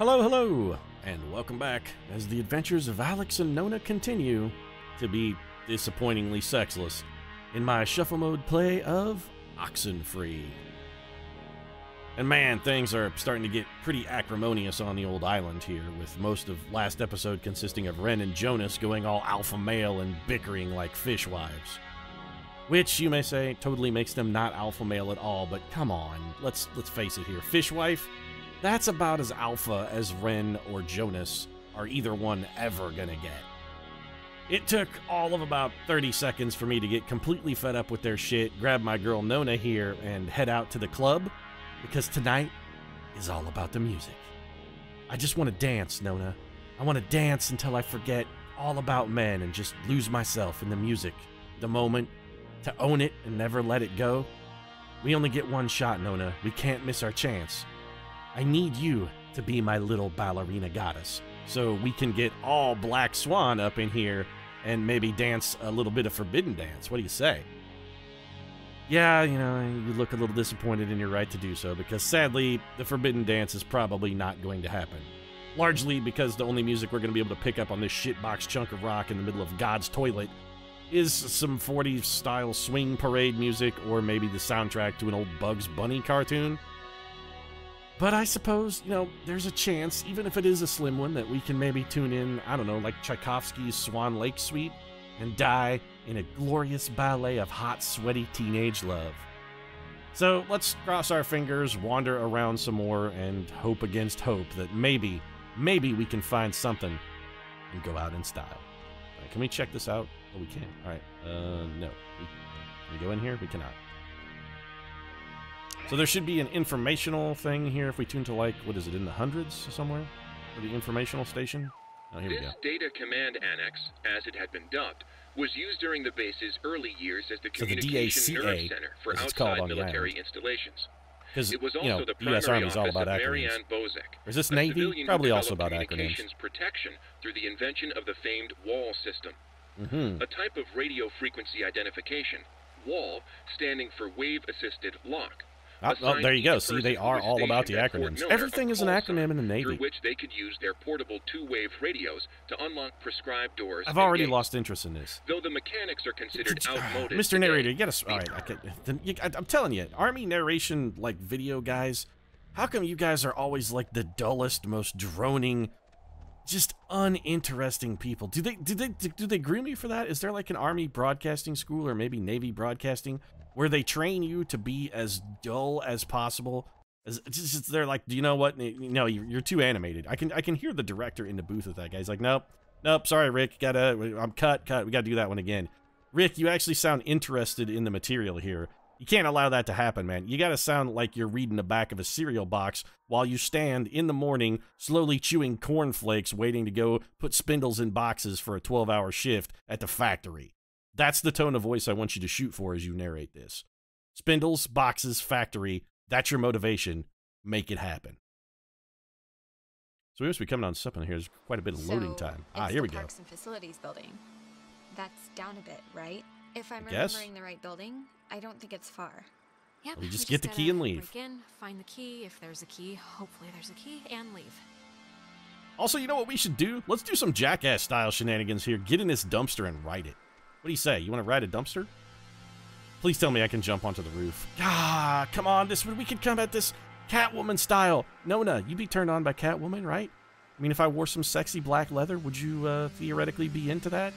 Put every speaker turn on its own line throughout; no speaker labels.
Hello, hello, and welcome back as the adventures of Alex and Nona continue to be disappointingly sexless in my shuffle mode play of Oxenfree. And man, things are starting to get pretty acrimonious on the old island here, with most of last episode consisting of Ren and Jonas going all alpha male and bickering like fishwives. Which you may say totally makes them not alpha male at all, but come on, let's let's face it here. Fishwife, that's about as alpha as Ren or Jonas are either one ever gonna get. It took all of about 30 seconds for me to get completely fed up with their shit, grab my girl Nona here, and head out to the club, because tonight is all about the music. I just want to dance, Nona. I want to dance until I forget all about men and just lose myself in the music, the moment, to own it and never let it go. We only get one shot, Nona. We can't miss our chance. I need you to be my little ballerina goddess so we can get all Black Swan up in here and maybe dance a little bit of Forbidden Dance. What do you say? Yeah, you know, you look a little disappointed in your right to do so because sadly, the Forbidden Dance is probably not going to happen. Largely because the only music we're going to be able to pick up on this shitbox chunk of rock in the middle of God's toilet is some 40s style swing parade music or maybe the soundtrack to an old Bugs Bunny cartoon. But I suppose, you know, there's a chance, even if it is a slim one, that we can maybe tune in, I don't know, like Tchaikovsky's Swan Lake Suite and die in a glorious ballet of hot, sweaty teenage love. So let's cross our fingers, wander around some more, and hope against hope that maybe, maybe we can find something and go out in style. Right, can we check this out? Oh, we can. All right. Uh, no. Can we go in here? We cannot. So there should be an informational thing here if we tune to like, what is it, in the hundreds somewhere? For the informational station? Oh, here we
This
go.
data command annex, as it had been dubbed, was used during the base's early years as the
So the
communication
DACA,
nerve center for
as it's called
outside
on the
military installations.
Because,
It was
you
also
know,
the
the U.S.
primary
Army's all about acronyms.
Bozek,
Is this Navy? Probably also about acronyms.
protection through the invention of the famed WAL system,
Mm-hmm.
a type of radio frequency identification. WAL standing for Wave Assisted Lock.
Oh, oh, there you go. See, they are all about the
stationed at Fort
acronyms. Everything is an acronym in the Navy.
Which they could use their portable two-wave radios to unlock prescribed doors.
I've already
gates.
lost interest in this.
Though the mechanics are considered uh, outmoded.
Mr. Narrator, you gotta. s- All right, I can, then you, I, I'm telling you, Army narration like video guys. How come you guys are always like the dullest, most droning, just uninteresting people? Do they do they do they groom you for that? Is there like an Army broadcasting school or maybe Navy broadcasting where they train you to be as dull as possible? As just, they're like, do you know what? No, you're, you're too animated. I can I can hear the director in the booth with that guy. He's like, nope, nope, sorry, Rick, gotta, I'm cut, cut. We gotta do that one again. Rick, you actually sound interested in the material here. You can't allow that to happen, man. You gotta sound like you're reading the back of a cereal box while you stand in the morning, slowly chewing cornflakes, waiting to go put spindles in boxes for a 12 hour shift at the factory. That's the tone of voice I want you to shoot for as you narrate this. Spindles, boxes, factory. That's your motivation. Make it happen. So we must be coming on something here. There's quite a bit of loading time. Ah, here we go.
Parks and Facilities building. That's down a bit, right? If I'm remembering the right building, I don't think it's far.
Yep. We
just get the key and leave.
Break in, find the key. If there's a key, hopefully there's a key, and leave.
Also, you know what we should do? Let's do some jackass style shenanigans here. Get in this dumpster and ride it. What do you say? You want to ride a dumpster? Please tell me I can jump onto the roof. Ah, come on. This we could come at this Catwoman style. Nona, you'd be turned on by Catwoman, right? I mean, if I wore some sexy black leather, would you uh, theoretically be into that?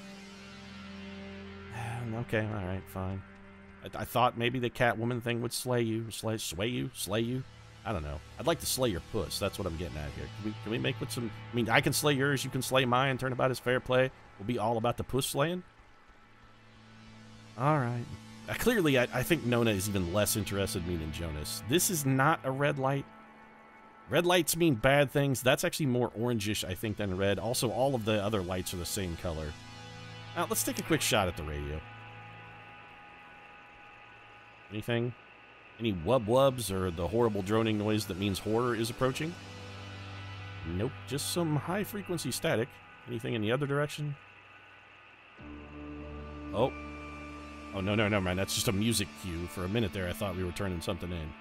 Um, okay, all right, fine. I, I thought maybe the Catwoman thing would slay you, slay, sway you, slay you. I don't know. I'd like to slay your puss. That's what I'm getting at here. Can we, can we make with some? I mean, I can slay yours. You can slay mine. Turnabout is fair play. We'll be all about the puss slaying. All right. Uh, clearly, I, I think Nona is even less interested in me than Jonas. This is not a red light. Red lights mean bad things. That's actually more orangish, I think, than red. Also, all of the other lights are the same color. Now, let's take a quick shot at the radio. Anything? Any wub wubs or the horrible droning noise that means horror is approaching? Nope, just some high frequency static. Anything in the other direction? Oh. Oh, no, no, no, man. That's just a music cue. For a minute there, I thought we were turning something in.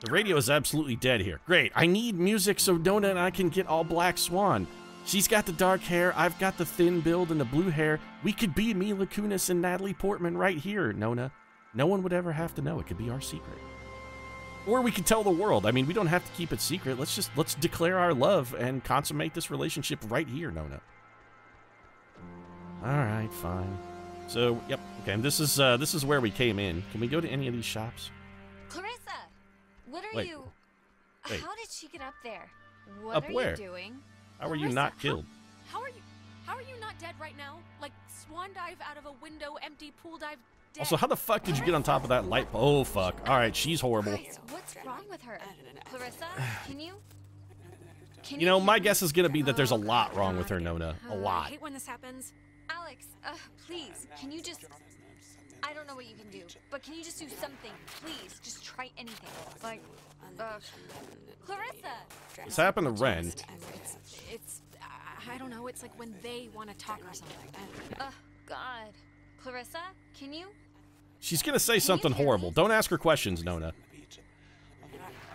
The radio is absolutely dead here. Great. I need music so Nona and I can get all Black Swan. She's got the dark hair, I've got the thin build and the blue hair. We could be Mila Kunis and Natalie Portman right here, Nona. No one would ever have to know. It could be our secret. Or we could tell the world. I mean, we don't have to keep it secret. Let's just let's declare our love and consummate this relationship right here, Nona. All right, fine. So, yep. Okay, and this is uh this is where we came in. Can we go to any of these shops?
Clarissa, what are
Wait.
you?
Wait.
How did she get up there? What
Up
are
where?
you doing?
How are you not killed?
How are you? How are you not dead right now? Like swan dive out of a window, empty pool dive. Dead.
Also, how the fuck did you get on top of that light? Oh fuck. All right, she's horrible.
What's wrong with her? Clarissa, can you? Can
You know, my guess is gonna be that there's a lot wrong with her, Nona. A
I
lot.
hate when this happens.
Alex, uh, please, can you just? I don't know what you can do, but can you just do something, please? Just try anything. Like, uh, Clarissa.
This happened to Ren.
It's, it's, I- I don't know. It's like when they want to talk or something.
Oh God, Clarissa, can you?
She's gonna say something horrible. Don't ask her questions, Nona.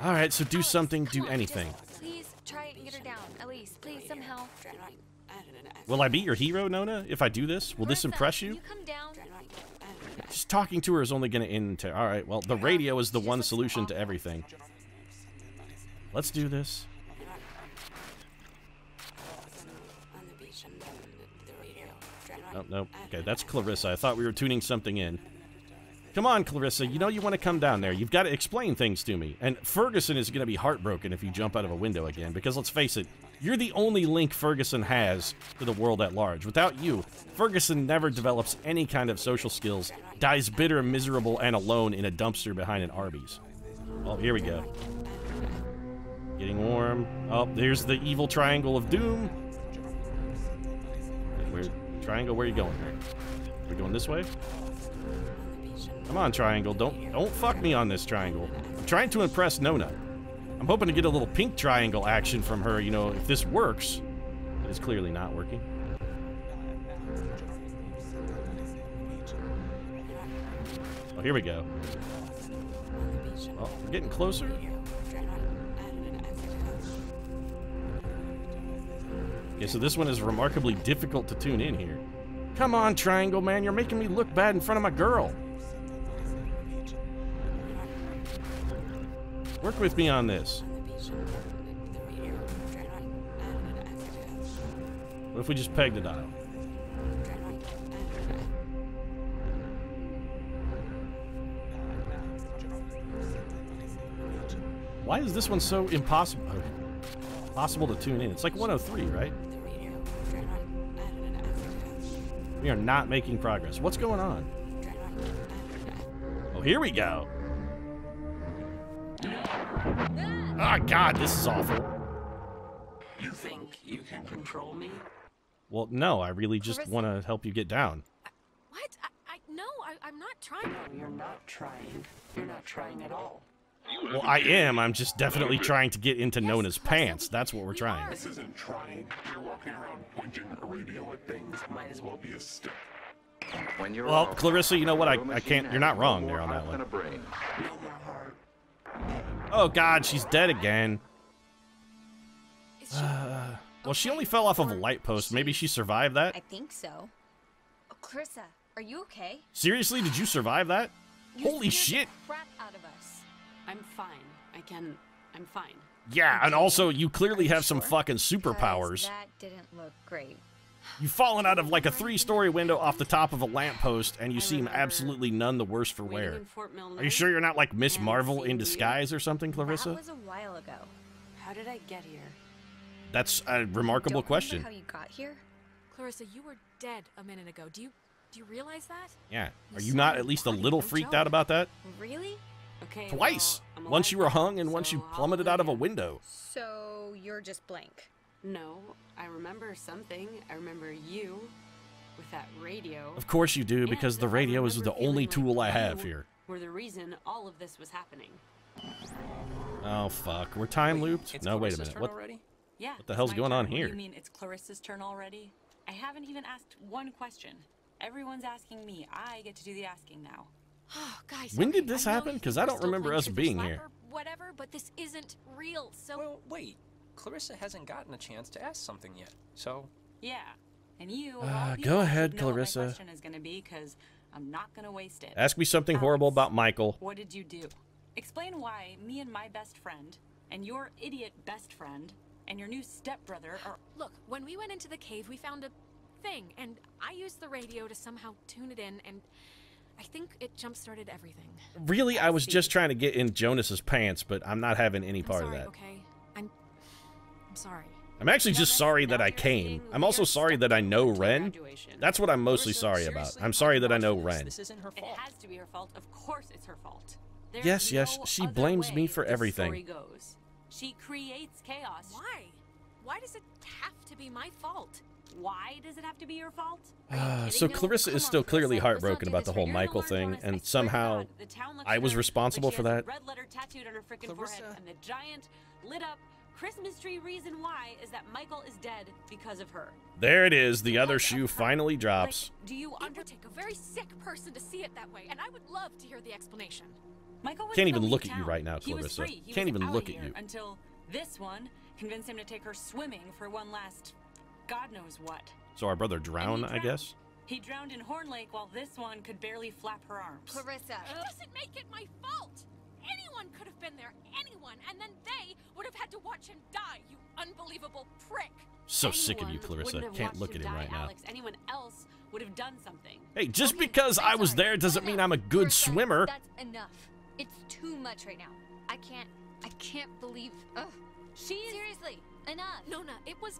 All right, so do
Alex,
something, do
on,
anything.
Just please try and get her down, at least. Please somehow.
Will I be your hero, Nona? If I do this, will this impress you?
you come down?
Just talking to her is only gonna end to. All right, well, the radio is the one solution to everything. Let's do this. Oh, no. Okay, that's Clarissa. I thought we were tuning something in. Come on, Clarissa. You know you want to come down there. You've got to explain things to me. And Ferguson is going to be heartbroken if you jump out of a window again, because let's face it, you're the only link Ferguson has to the world at large. Without you, Ferguson never develops any kind of social skills, dies bitter, miserable, and alone in a dumpster behind an Arby's. Oh, here we go. Getting warm. Oh, there's the evil triangle of doom. Where triangle? Where are you going? We're going this way. Come on, triangle. Don't don't fuck me on this triangle. I'm trying to impress Nona. I'm hoping to get a little pink triangle action from her. You know, if this works, it is clearly not working. Oh, here we go. Oh, we're getting closer. Okay, so this one is remarkably difficult to tune in here. Come on, Triangle Man, you're making me look bad in front of my girl. Work with me on this. What if we just peg the dial? Why is this one so impossible? Possible to tune in. It's like 103, right? We are not making progress. What's going on? Oh, here we go. Ah, God, this is awful.
You think you can control me?
Well, no, I really just want to help you get down.
What? I, I no, I, I'm not trying.
You're not trying. You're not trying at all.
Well, I am. I'm just definitely trying to get into Nona's pants. That's what we're
We
trying.
are.
This isn't trying. You're walking around pointing a radio at things. Might as well be a stick.
When you're
Well, Clarissa, you know what? I, I can't. You're not wrong there on that
heart than
one. Oh, God, she's dead again.
Is she,
Well, she only fell off of a light post. Maybe
she-
she survived that?
I think so. Oh, Clarissa, are you okay?
Seriously, did you survive that?
You
Holy shit.
crap out of us.
I'm fine. I can. I'm fine.
Yeah, and also, you clearly
Are you
have some
sure?
fucking
'Cause
superpowers.
That didn't look great.
You've fallen out of like a three story window off the top of a lamppost, and you seem absolutely none the worse for wear.
in Fort Milner.
Are you sure you're not like Miss Marvel in disguise or something, Clarissa?
That was a while ago.
How did I get here?
That's a remarkable
Don't
question.
Remember how you got here?
Clarissa, you were dead a minute ago. Do you do you realize that?
Yeah. Are
You
you not at least a little freaked out about that?
Really?
Okay.
Twice. Once you were hung and once you plummeted out of a window.
So you're just blank.
You. No, I remember something. I remember you with that radio.
Of course you do, because
and
the radio is the only
feeling like
tool I have here.
Were the reason all of this was happening.
Oh fuck. We're time looped?
It's
No, wait a minute. What
already?
Yeah.
what the hell's
my
going on
turn.
here?
You mean it's Clarissa's turn already? I haven't even asked one question. Everyone's asking me. I get to do the asking now.
Oh, guys.
When did this
I
happen?
Because
I don't remember us being here.
Whatever, but this isn't real. So
Well, wait. Clarissa hasn't gotten a chance to ask something yet. So,
Yeah. And you,
Uh, go
people,
ahead,
should know what
Clarissa.
My question is going to be because I'm not going to waste it.
Ask me something horrible about Michael.
What did you do? Explain why me and my best friend and your idiot best friend and your new stepbrother are.
Look, when we went into the cave, we found a thing, and I used the radio to somehow tune it in, and I think it jump-started everything.
Really, I was just trying to get in Jonas's pants, but I'm not having any
I'm
part
sorry,
of that.
okay? I'm, I'm sorry.
I'm actually just sorry that I came. I'm also sorry that I know Ren. That's what I'm mostly
Clarissa,
sorry about. I'm sorry that I know
Watching
Ren.
This isn't her
It has to be her fault. Of course, it's her fault. There's
Yes, yes, she blames me for everything.
Goes. She creates chaos.
Why? Why does it have to be my fault?
Why does it have to be your fault?
Uh, so? Clarissa
Come
is
on,
still clearly
Clarissa,
heartbroken about the whole Michael thing,
from us. I
and somehow
God, the town looks
I was responsible for that.
red letter tattooed on her freaking forehead,
Clarissa.
and the giant lit up Christmas tree reason why is that Michael is dead because of her.
There it is. The other shoe finally drops.
Like, do you
It
under-
take a very sick person to see it that way, and I would love to hear the explanation.
Michael was
Can't even look
lead
at you right now,
He was
Clarissa.
free. He
Can't even
out
look at
here
you.
Until this one convinced him to take her swimming for one last, God knows what.
So our brother drowned, I guess.
He drowned in Horn Lake while this one could barely flap her arms.
Clarissa.
It doesn't make it my fault. Anyone could have been there, anyone, and then they would have had to watch him die, you unbelievable prick.
So sick of you, Clarissa. Can't look at him
die,
right now.
Anyone else would have done something.
Hey, just
Okay,
because
I'm
I was
sorry.
there doesn't mean I'm a good
Clarissa,
swimmer.
That's enough. It's too much right now. I can't. I can't believe. Ugh.
She's
Seriously, enough.
Nona, it was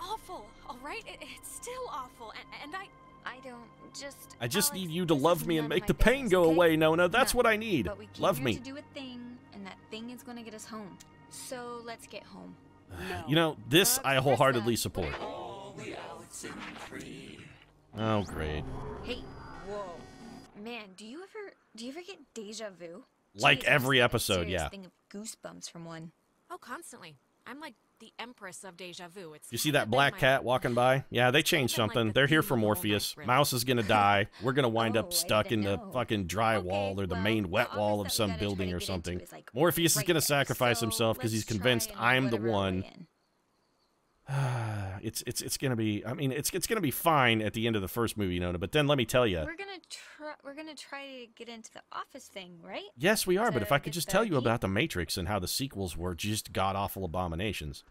awful, all right? It, it's still awful, and, and I.
I don't just.
I just
Alex,
need you to love me and make the pain
business,
go
okay?
away, Nona. That's
No,
what I need.
But we came
Love
here
me.
to do a thing, and that thing is gonna get us home. So let's get home.
You know, this
Uh,
I wholeheartedly
Clarissa,
support.
All the Alex and Free.
Oh, great.
Hey. Whoa. Man, do you ever do you ever get deja vu?
Like
Jeez,
every
I must get a
episode, yeah.
Thing of goosebumps from one.
Oh, constantly. I'm like the empress of deja vu. It's
You see that black cat walking by? Yeah, they changed
been like
something.
the
They're here for
of the whole
Morpheus. Mouse is gonna die. We're gonna wind
Oh,
up stuck in
didn't
the
know.
fucking drywall
Okay,
or the
well,
main wet wall of some
we gotta try
building or something.
is, like,
Morpheus is gonna
there.
sacrifice
So
himself because he's convinced I'm the one. it's it's it's gonna be. I mean, it's it's gonna be fine at the end of the first movie, Nona. But then let me tell you.
We're gonna try. We're gonna try to get into the office thing, right?
Yes, we are. But if I could just tell you
key.
about the Matrix and how the sequels were just god awful abominations.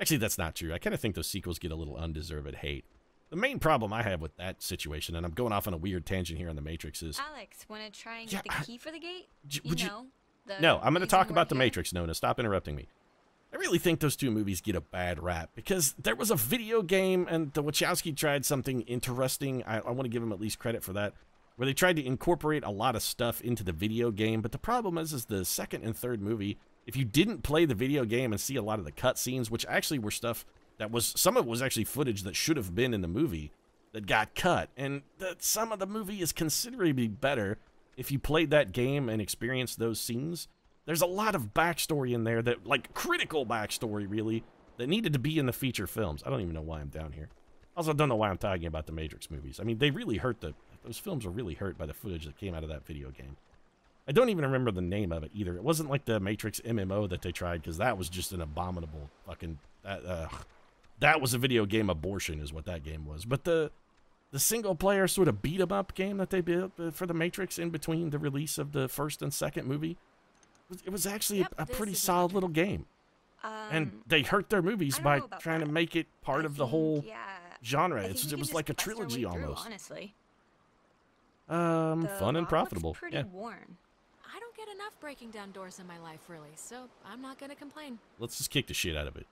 Actually, that's not true. I kind of think those sequels get a little undeserved hate. The main problem I have with that situation, and I'm going off on a weird tangent here on the Matrix, is
Alex, wanna try and
Yeah,
get the
I-
key for the gate? You
would you-
know. the
no. I'm going to talk about the
here?
Matrix, Nona. Stop interrupting me. I really think those two movies get a bad rap because there was a video game, and the Wachowski tried something interesting. I, I want to give them at least credit for that, where they tried to incorporate a lot of stuff into the video game. But the problem is, is the second and third movie. If you didn't play the video game and see a lot of the cutscenes, which actually were stuff that was some of it was actually footage that should have been in the movie that got cut, and that some of the movie is considerably better if you played that game and experienced those scenes. There's a lot of backstory in there that, like, critical backstory, really, that needed to be in the feature films. I don't even know why I'm down here. Also, don't know why I'm talking about the Matrix movies. I mean, they really hurt the. Those films were really hurt by the footage that came out of that video game. I don't even remember the name of it either. It wasn't like the Matrix MMO that they tried, because that was just an abominable fucking. That, uh, that was a video game abortion, is what that game was. But the the single player sort of beat 'em up game that they built uh, for the Matrix in between the release of the first and second movie, was- it was actually
Yep,
a, a pretty solid little game.
Um,
And they hurt their movies by
know about
trying to make it part
I
of the whole
yeah,
genre. It's, it was like a
bust our way
trilogy
through,
almost.
honestly,
Um,
The
fun and profitable.
Pretty
Yeah.
worn.
I don't get enough breaking down doors in my life, really, so I'm not gonna complain.
Let's just kick the shit out of it.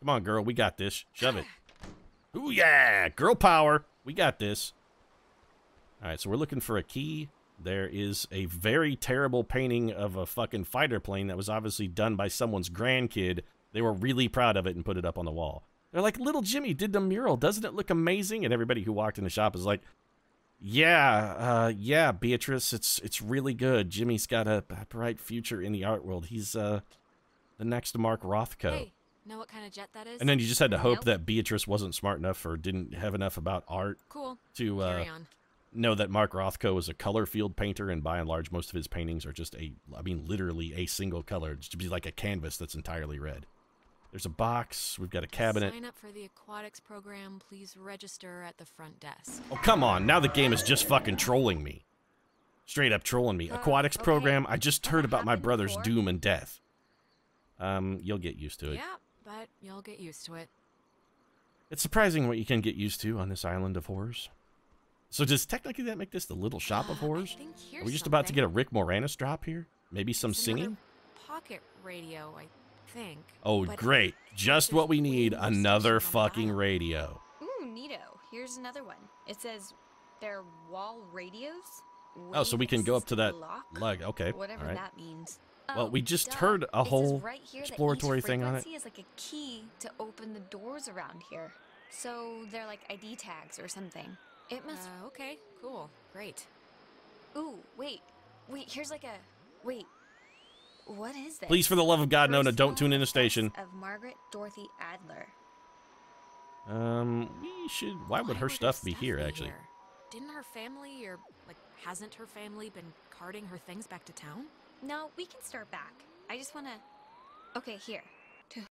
Come on, girl. We got this. Shove it. Ooh, yeah. Girl power. We got this. All right, so we're looking for a key. There is a very terrible painting of a fucking fighter plane that was obviously done by someone's grandkid. They were really proud of it and put it up on the wall. They're like, little Jimmy did the mural. Doesn't it look amazing? And everybody who walked in the shop is like, yeah, uh, yeah, Beatrice, it's it's really good. Jimmy's got a, a bright future in the art world. He's uh the next Mark Rothko.
Hey, know what kind of jet that is?
And then you just had to hope
Nope.
that Beatrice wasn't smart enough or didn't have enough about art
cool.
to uh,
Carry on.
Know that Mark Rothko is a color field painter, and by and large, most of his paintings are just a, I mean, literally a single color. Just to be like a canvas that's entirely red. There's a box. We've got a cabinet.
Sign up for the aquatics program. Please register at the front desk.
Oh, come on. Now the game is just fucking trolling me. Straight up trolling me.
Uh,
Aquatics
okay.
program. I just heard about my brother's
before?
doom and death. Um, you'll get used to it.
Yeah, but you'll get used to it.
It's surprising what you can get used to on this island of horrors. So does technically that make this the little shop of
ah,
horrors? Are we just about to get a. Rick Moranis drop here? Maybe some
It's
singing?
Pocket radio, I think.
Oh,
but
great. Just what we need, another fucking radio.
Ooh, neato. Here's another one. It says they're wall radios.
Oh, so we can go up to that
Lock?
leg. Okay.
Whatever
all right.
that means.
Well, we um, just
duh.
heard a
It says
whole
right here that each
exploratory thing on it.
frequency is like a key to open the doors around here. So they're like ID tags or something. It must.
Uh, okay, cool, great.
Ooh, wait, wait. Here's like a. Wait. What is this?
Please, for the love of God, Nona, don't tune in the station.
Of Margaret Dorothy Adler.
Um, we should. Why would her stuff be here, actually?
Didn't her family, or like, hasn't her family been carting her things back to town?
No, we can start back. I just wanna. Okay, here. To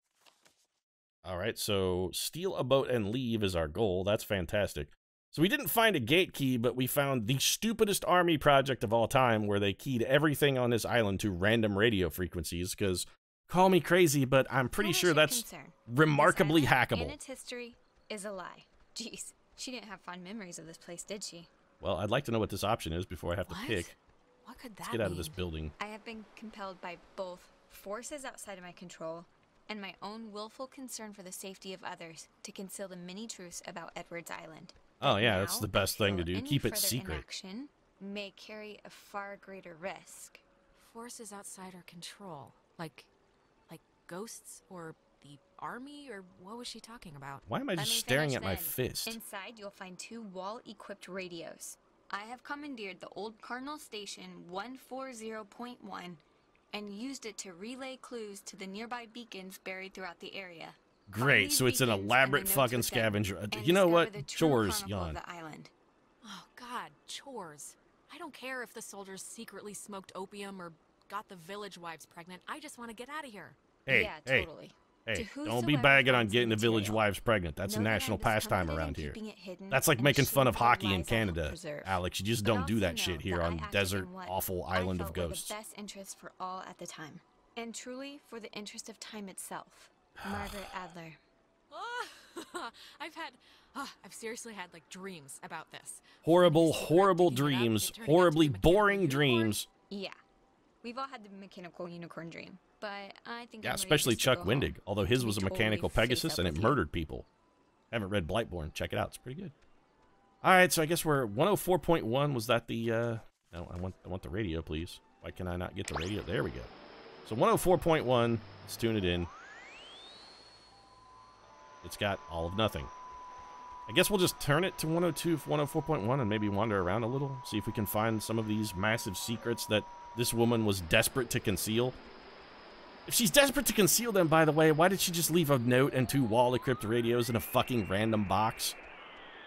All right, so steal a boat and leave is our goal. That's fantastic. So we didn't find a gate key, but we found the stupidest army project of all time where they keyed everything on this island to random radio frequencies because call me crazy, but I'm pretty sure that's
concern?
remarkably hackable.
And its history is a lie. Jeez, she didn't have fond memories of this place, did she?
Well, I'd like to know what this option is before I have to
What?
pick.
What could that
Let's get out of this building.
I have been compelled by both forces outside of my control and my own willful concern for the safety of others to conceal the many truths about Edwards Island.
Oh,
But
yeah, that's the best thing to do. Keep it secret.
Inaction may carry a far greater risk.
Forces outside our control, like, like ghosts or the army, or what was she talking about?
Why am I just staring
finish
at my fist?
Inside, you'll find two wall-equipped radios. I have commandeered the old Cardinal Station 140.1 and used it to relay clues to the nearby beacons buried throughout the area. Find
Great, so it's an
beacons and the
elaborate fucking scavenger. Uh, You know what? Chores,
chronicle
yawn.
the island.
Oh God, chores. I don't care if the soldiers secretly smoked opium or got the village wives pregnant. I just want to get out of here.
Hey,
yeah,
hey,
totally.
hey,
To
don't be bagging on
finds the
getting the village
material,
wives pregnant. That's a
know that
national
was
pastime around here.
keeping it hidden
That's like making fun of hockey in
lives I helped
Canada. Alex. You just
But
don't do that shit here
that
on desert, awful
I
island of
felt were
ghosts.
The best interest for all at the time, and truly for the interest of time itself. Margaret Adler.
Ah, I've had, ah, I've seriously had like dreams about this.
Horrible, horrible
digging up,
dreams,
it turning out to be
horribly boring
unicorn.
dreams.
Yeah, we've all had the mechanical unicorn dream, but I think
Yeah,
I'm
especially Chuck
go home
although his was a
be totally
mechanical Pegasus and it
you.
murdered people. Haven't read Blightborn. Check it out. It's pretty good. All right, so I guess we're 104.1. Was that the? uh No, I want I want the radio, please. Why can I not get the radio? There we go. So 104.1. Let's tune it in. It's got all of nothing. I guess we'll just turn it to 102, 104.1 and maybe wander around a little, see if we can find some of these massive secrets that this woman was desperate to conceal. If she's desperate to conceal them, by the way, why did she just leave a note and two wall-equipped radios in a fucking random box?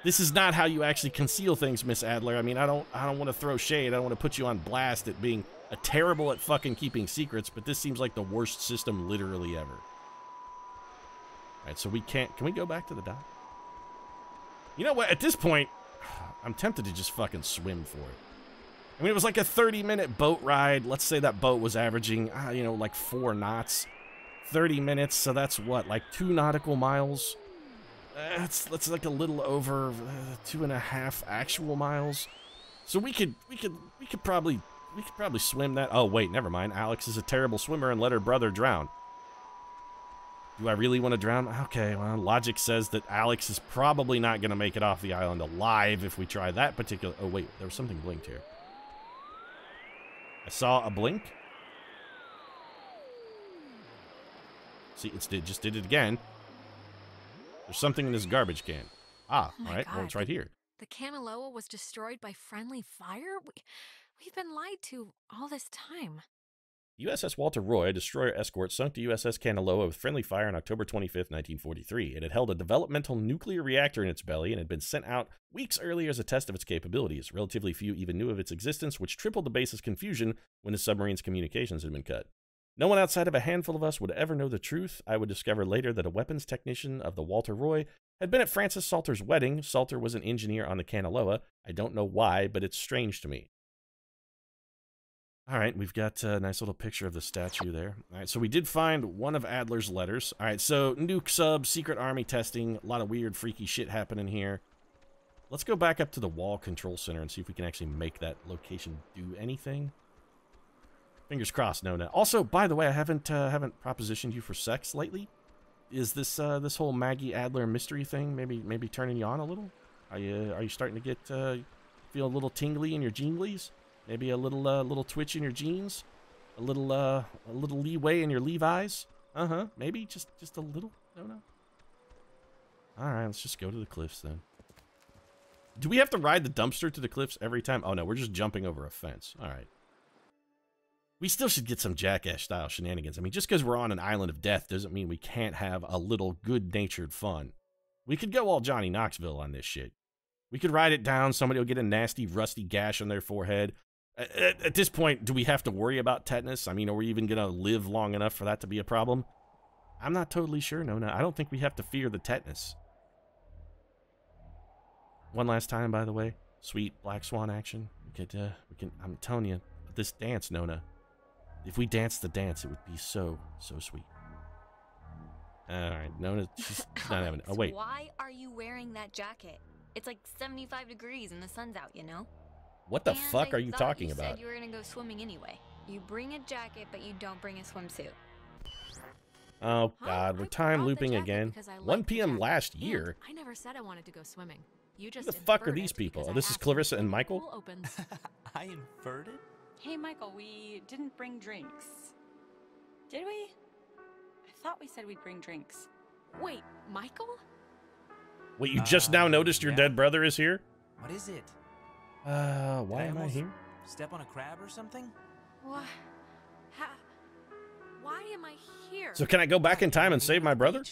This is not how you actually conceal things, Miss Adler. I mean, I don't, I don't want to throw shade. I don't want to put you on blast at being a terrible at fucking keeping secrets, but this seems like the worst system literally ever. Right, so we can't. Can we go back to the dock? You know what? At this point, I'm tempted to just fucking swim for it. I mean, it was like a 30 minute boat ride. Let's say that boat was averaging, uh, you know, like four knots. 30 minutes, so that's what, like two nautical miles? That's that's like a little over uh, two and a half actual miles. So we could we could we could probably we could probably swim that. Oh wait, never mind. Alex is a terrible swimmer and let her brother drown. Do I really want to drown? Okay, well, logic says that Alex is probably not going to make it off the island alive if we try that particular. Oh wait, there was something blinked here. I saw a blink. See, it's did just did it again. There's something in this garbage can. Ah,
Oh
all right. Well, it's right here.
The Kanaloa was destroyed by friendly fire? We, we've been lied to all this time.
USS Walter Roy, a destroyer escort, sunk the USS Kanaloa with friendly fire on October 25, 1943. It had held a developmental nuclear reactor in its belly and had been sent out weeks earlier as a test of its capabilities. Relatively few even knew of its existence, which tripled the base's confusion when the submarine's communications had been cut. No one outside of a handful of us would ever know the truth. I would discover later that a weapons technician of the Walter Roy had been at Francis Salter's wedding. Salter was an engineer on the Kanaloa. I don't know why, but it's strange to me. All right, we've got a nice little picture of the statue there. All right, so we did find one of Adler's letters. All right, so nuke sub, secret army testing, a lot of weird, freaky shit happening here. Let's go back up to the wall control center and see if we can actually make that location do anything. Fingers crossed, Nona. Also, by the way, I haven't uh, haven't propositioned you for sex lately. Is this uh, this whole Maggie Adler mystery thing maybe maybe turning you on a little? Are you are you starting to get uh, feel a little tingly in your jinglies? Maybe a little uh, little twitch in your jeans, a little uh, a little leeway in your Levi's. Uh huh. Maybe just just a little. No, no. All right, let's just go to the cliffs then. Do we have to ride the dumpster to the cliffs every time? Oh no, we're just jumping over a fence. All right. We still should get some jackass style shenanigans. I mean, just because we're on an island of death doesn't mean we can't have a little good natured fun. We could go all Johnny Knoxville on this shit. We could ride it down. Somebody will get a nasty, rusty gash on their forehead. At, at, this point, do we have to worry about tetanus? I mean, are we even going to live long enough for that to be a problem? I'm not totally sure, Nona. I don't think we have to fear the tetanus. One last time, by the way. Sweet Black Swan action. We could, uh, we can, I'm telling you, this dance, Nona. If we dance the dance, it would be so, so sweet. All right, Nona, she's not having it. Oh, wait.
Why are you wearing that jacket? It's like 75 degrees and the sun's out, you know?
What the
And
fuck
I
are you talking
you
about?
said you were gonna go swimming anyway. You bring a jacket, but you don't bring a swimsuit.
Oh
Huh?
god, we're time looping again. 1 p.m.
jacket.
last
And
year.
I never said I wanted to go swimming. You just
the fuck are these people?
because
This is Clarissa and Michael?
I inferred it?
Hey, Michael, we didn't bring drinks. Did we? I thought we said we'd bring drinks.
Wait, Michael?
Wait, you just now
Uh,
noticed your
yeah.
dead brother is here?
What is it?
Uh,
Did
why am I
almost
here?
Step on a crab or something?
What? Ha- Why am I here?
So can I go back in time and save my
at
brother?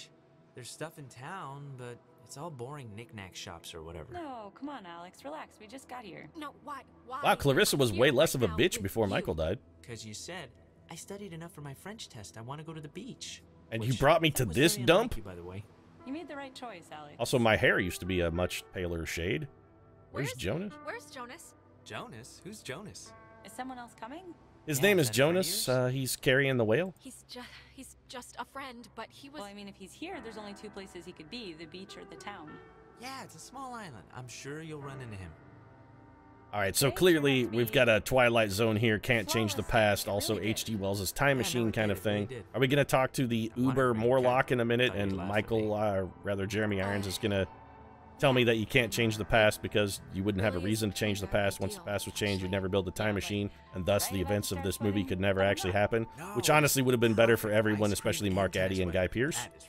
There's stuff in town, but it's all boring knick-knack shops or whatever.
No, come on, Alex, relax. We just got here.
No, why? Why?
Wow, Clarissa was way less of a bitch before
you?
Michael died.
Because you said, I studied enough for my French test. I want to go to the beach.
And you brought me to this dump?
unlike you, by the way.
You made the right choice, Alex.
Also, my hair used to be a much paler shade. Where's,
Where's
Jonas?
Where's Jonas?
Jonas? Who's Jonas?
Is someone else coming?
His
Yeah,
name
is
is
that a friend of
Jonas. Uh, he's carrying the whale.
He's just he's just a friend, but he was
Well, I mean, if he's here, there's only two places he could be the beach or the town.
Yeah, it's a small island. I'm sure you'll run into him.
All right, so
Okay,
clearly
turned out to
we've got a Twilight Zone here, can't change the past. Also,
really.
H.G. Wells' time
Yeah, no,
machine kind
did,
of
it really
thing. Are we going to talk to the
I
Uber
to bring it
Morlock in a minute? And Michael, uh, rather Jeremy Irons, is going to tell me that you can't change the past because you wouldn't have a reason to change the past. Once the past was changed, you'd never build a time machine, and thus the events of this movie could never actually happen. Which honestly would have been better for everyone, especially Mark Addy and. Guy Pearce.
That is.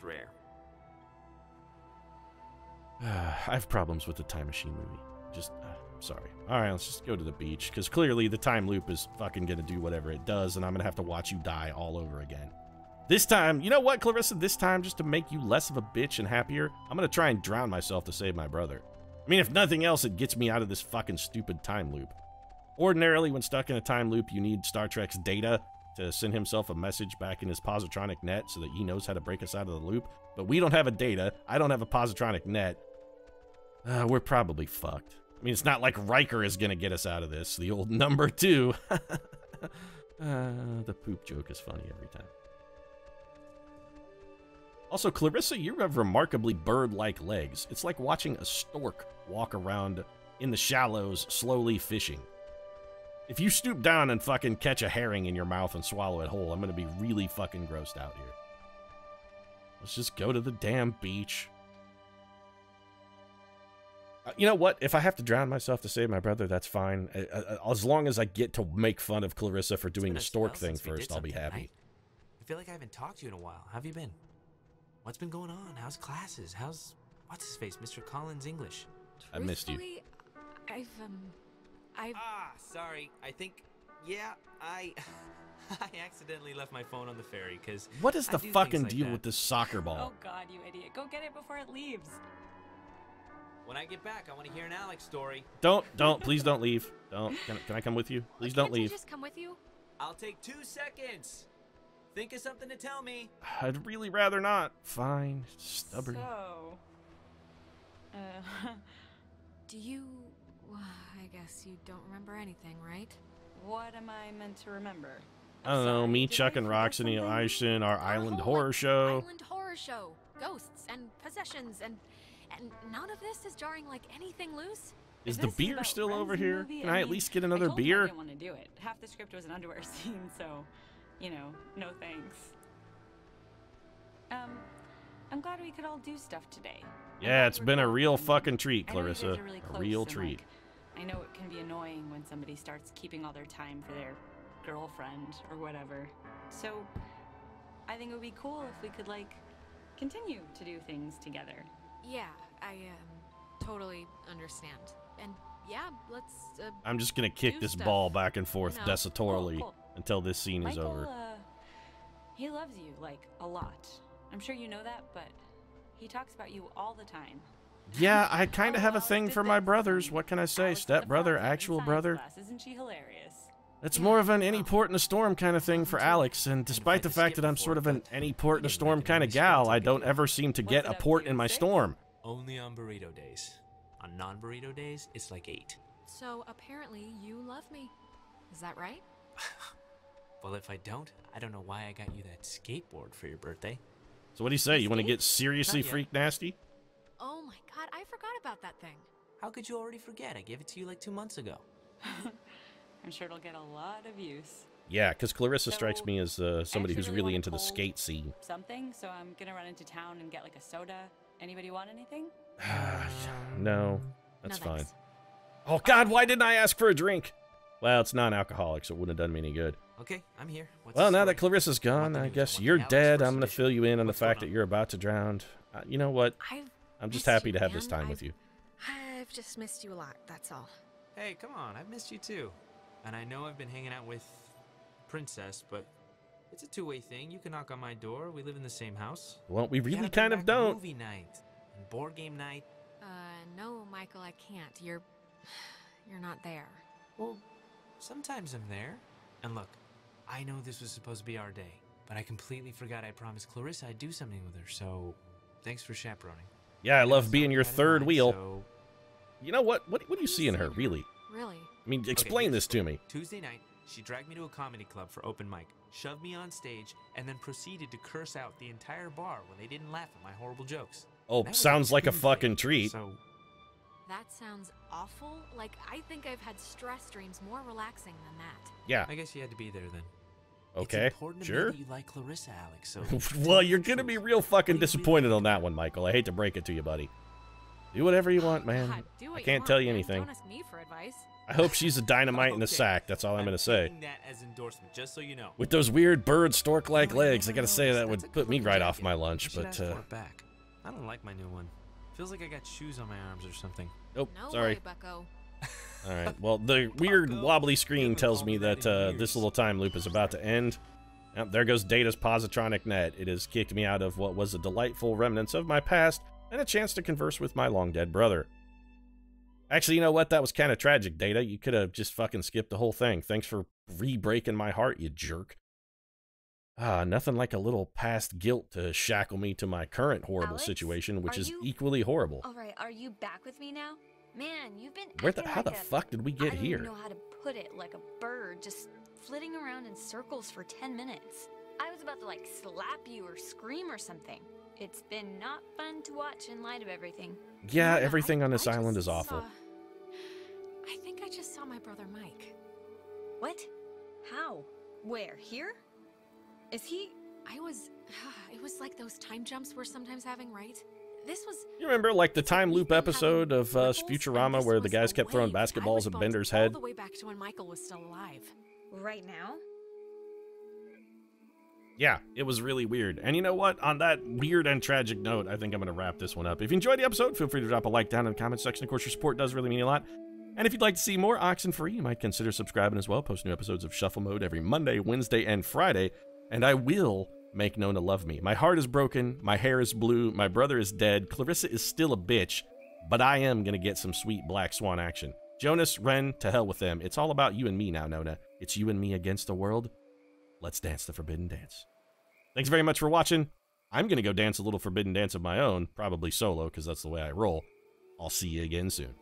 I have problems with the time machine movie. Just uh, sorry. All right, let's just go to the beach because clearly the time loop is fucking gonna do whatever it does, and I'm gonna have to watch you die all over again. This time, you know what, Clarissa? This time, just to make you less of a bitch and happier, I'm gonna try and drown myself to save my brother. I mean, if nothing else, it gets me out of this fucking stupid time loop. Ordinarily, when stuck in a time loop, you need Star Trek's data to send himself a message back in his positronic net so that he knows how to break us out of the loop. But we don't have a data. I don't have a positronic net. Uh, we're probably fucked. I mean, it's not like Riker is gonna get us out of this. The old number two. uh, the poop joke is funny every time. Also, Clarissa, you have remarkably bird-like legs. It's like watching a stork walk around in the shallows, slowly fishing. If you stoop down and fucking catch a herring in your mouth and swallow it whole, I'm gonna be really fucking grossed out here. Let's just go to the damn beach. Uh, You know what? If I have to drown myself to save my brother, that's fine. Uh, uh, As long as I get to make fun of Clarissa for doing the stork thing
since we did
first, I'll be happy.
I feel like I haven't talked to you in a while. How have you been? What's been going on? How's classes? How's what's his face, Mr. Collins English?
I missed you.
I've um, I've
Ah, sorry. I think yeah, I I accidentally left my phone on the ferry because.
What is the fucking deal with this soccer ball?
Oh
ball?
god, you idiot. Go get it before it leaves.
When I get back, I want to hear an Alex story.
Don't, don't, please don't leave. Don't. Can, can I come with you? Please don't
Can't I
leave.
just come with you?
I'll take two seconds. Think of something to tell me.
I'd really rather not. Fine. Stubborn.
So. Uh,
Do you. I guess you don't remember anything, right?
what am I meant to remember?
I don't know. Me,
Did
Chuck,
I
and
forget
Roxanne
something?
Eisen, our
Our
island horror
like,
show.
Island horror show. Ghosts and possessions and. And none of this is jarring like anything loose?
Is the beer
about
still over here?
movie?
Can I at
mean,
least get another
I told him I
beer?
didn't want to do it. Half the script was an underwear scene, so, you know, no thanks. Um, I'm glad we could all do stuff today.
Yeah, it's been a real fucking treat,
I know you guys
Clarissa.
are really
A
close
real treat.
like, I know it can be annoying when somebody starts keeping all their time for their girlfriend or whatever. So, I think it would be cool if we could like continue to do things together.
Yeah, I um totally understand. And yeah, let's uh,
I'm just gonna kick this
stuff,
ball back and forth
you know.
desultorily
Cool, cool.
Until this scene is over.
uh, he loves you like a lot. I'm sure you know that, but he talks about you all the time.
Yeah, I kind
Oh,
of have a thing for my brothers. What can I say? Step brother, actual brother.
Class. Isn't she hilarious?
It's more of an any port in a storm kind of thing for Alex, and despite the fact that I'm sort of an any port in a storm kind of gal, I don't ever seem to get a port in my storm.
Only on burrito days. On non burrito days, it's like eight.
so apparently you love me. Is that right?
Well, if I don't, I don't know why I got you that skateboard for your birthday.
So what do you say? You want to get seriously freak nasty?
Oh my god, I forgot about that thing.
How could you already forget? I gave it to you like two months ago.
I'm sure it'll get a lot of use.
Yeah, because Clarissa strikes me as uh, somebody who's
really
really into the
pull-
skate scene.
Something, so I'm gonna run into town and get like a soda. Anybody want anything?
no, that's
No,
fine.
thanks.
Oh God, why didn't I ask for a drink? Well, it's non-alcoholic, so it wouldn't have done me any good.
Okay, I'm here. What's
Well, now that? Clarissa's gone, I guess you're
the
dead. I'm gonna fill you in on the
What's going
fact that you're about to drown. Uh, you know what?
I've
I'm just happy
you,
to have this time with
I've-
you.
I've just missed you a lot, that's all.
Hey, come on, I've missed you too. And I know I've been hanging out with Princess, but it's a two-way thing. You can knock on my door. We live in the same house.
Well, we
We
really
gotta
kind of don't.
Movie night and board game night.
Uh, no, Michael, I can't. You're. You're not there.
Well, sometimes I'm there. And look, I know this was supposed to be our day, but I completely forgot I promised Clarissa I'd do something with her. So, thanks for chaperoning.
Yeah, I love being your third
mind,
wheel.
so-
You know what? What what do you see in her, really?
Really?
I mean, explain
here's
this to me.
Tuesday night, she dragged me to a comedy club for open mic, shoved me on stage, and then proceeded to curse out the entire bar when they didn't laugh at my horrible jokes.
Oh, sounds like a fucking treat.
So,
That sounds awful. Like, I think I've had stress dreams more relaxing than that.
Yeah.
I guess you had to be there then.
Okay.
It's important to me
Sure.
that you like Clarissa, Alex. So,
well, you're gonna be real fucking disappointed on that one, Michael. I hate to break it to you, buddy. Do whatever you want, man.
God,
I can't
want,
tell you anything.
Don't ask me for advice.
I hope she's a dynamite in
the
sack. That's all I'm gonna say.
that as endorsement, just so you know.
With those weird bird stork-like legs, I gotta say that would put me
cool
right off my lunch. But uh,
back. I don't like my new one. Feels like I got shoes on my arms or something.
nope,
No
sorry.
way, Bucko.
All right. Well, the weird wobbly screen tells me
that
uh, this little time loop is about to end. Yep, there goes Data's positronic net. It has kicked me out of what was a delightful remnants of my past and a chance to converse with my long dead brother. Actually, you know what? That was kind of tragic, Data. You could have just fucking skipped the whole thing. Thanks for re-breaking my heart, you jerk. Ah, nothing like a little past guilt to shackle me to my current horrible
Alex,
situation, which is
you-
equally horrible.
All right, are you back with me now? Man, you've been
Where the how
like
the
a-
fuck did we get
I don't
here?
even know how to put it, like a bird, just flitting around in circles for 10 minutes. I was about to like slap you or scream or something. It's been not fun to watch in light of everything.
Yeah,
No,
everything
I-
on this
I
island is awful.
saw- I think I just saw my brother Mike.
What? How? Where? Here? Is he?
I was. It was like those time jumps we're sometimes having, right? This was.
You remember, like the time loop episode of uh, Futurama where the guys kept throwing basketballs at
bumped
Bender's
all
head?
the way back to when Michael was still alive.
Right now?
Yeah, it was really weird. And you know what? On that weird and tragic note, I think I'm going to wrap this one up. If you enjoyed the episode, feel free to drop a like down in the comment section. Of course, your support does really mean a lot. And if you'd like to see more Oxenfree, you might consider subscribing as well. Post new episodes of Shuffle Mode every Monday, Wednesday, and Friday. And I will make Nona love me. My heart is broken. My hair is blue. My brother is dead. Clarissa is still a bitch. But I am going to get some sweet Black Swan action. Jonas, Ren, to hell with them. It's all about you and me now, Nona. It's you and me against the world. Let's dance the Forbidden Dance. Thanks very much for watching. I'm going to go dance a little Forbidden Dance of my own, probably solo, because that's the way I roll. I'll see you again soon.